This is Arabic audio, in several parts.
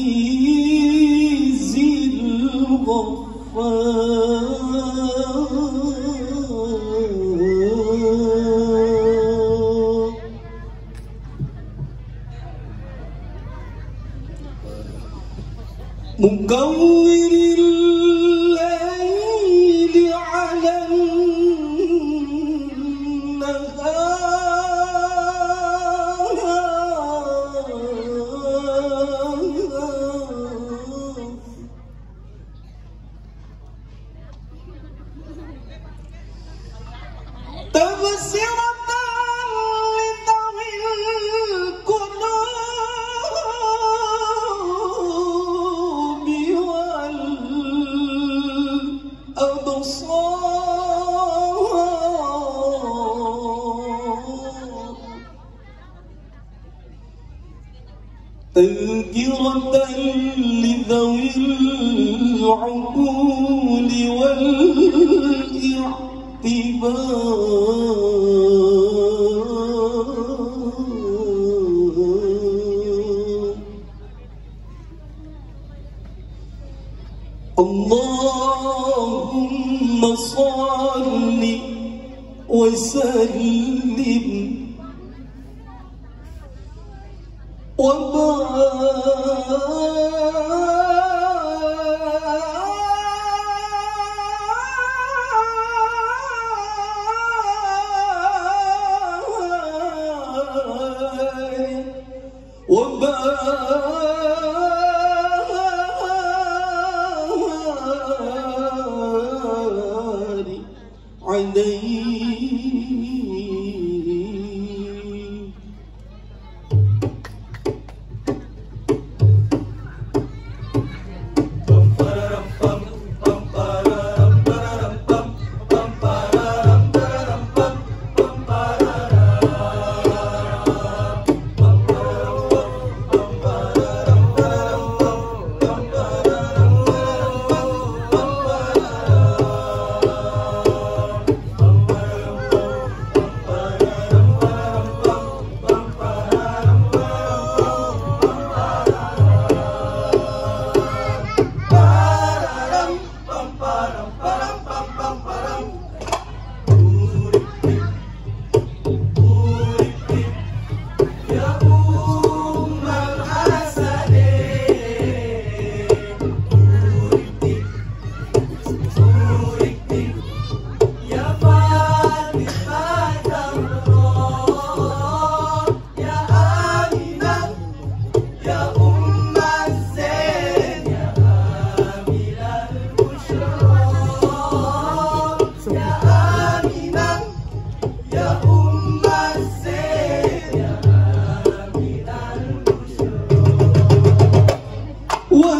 العزيز الغفار مكور تذكرة لذوي العقول والاعتبار اللهم صل وسلم وبارك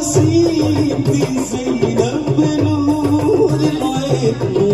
وسيدي زينب نور العين.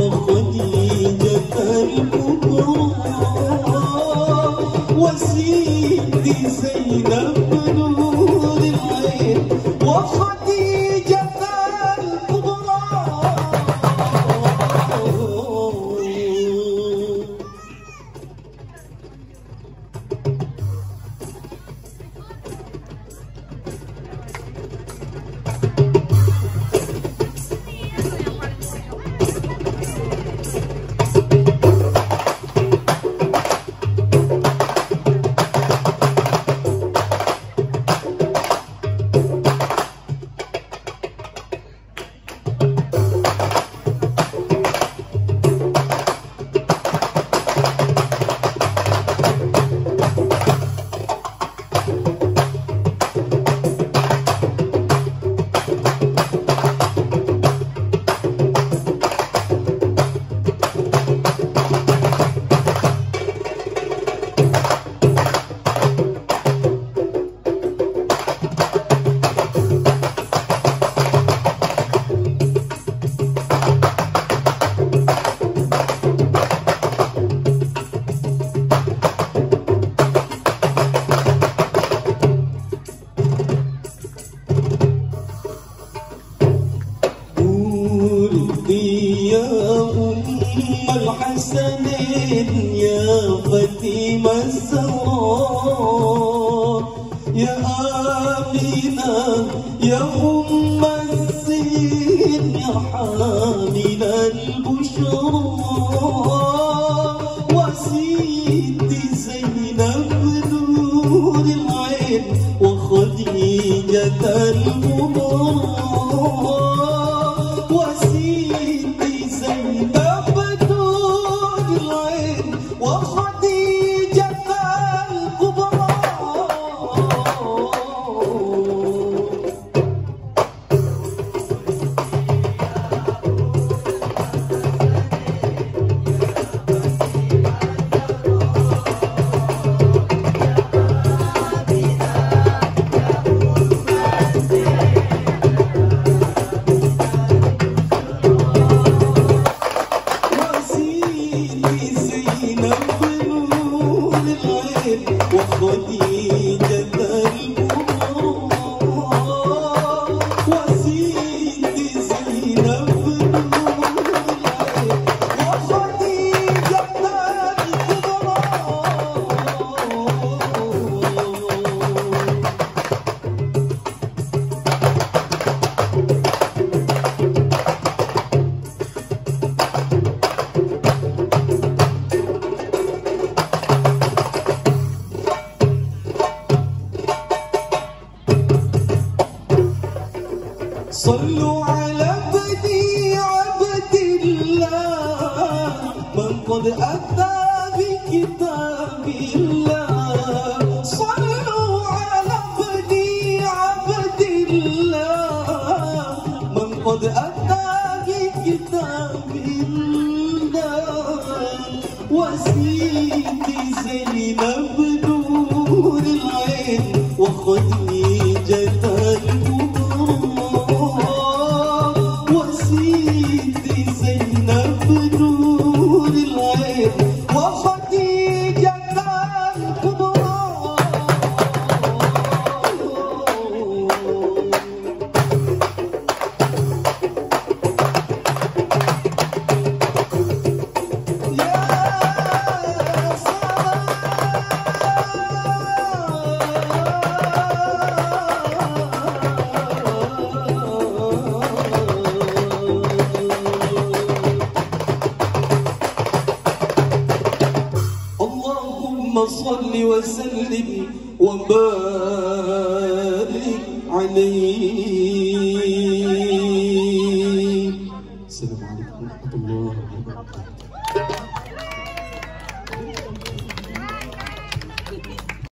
حاملا يا أم الزين يا حامل البشرى. وسيدي زينب نور العين وخديجة البشرى صلوا اللهم صل وسلم وبارك عليه.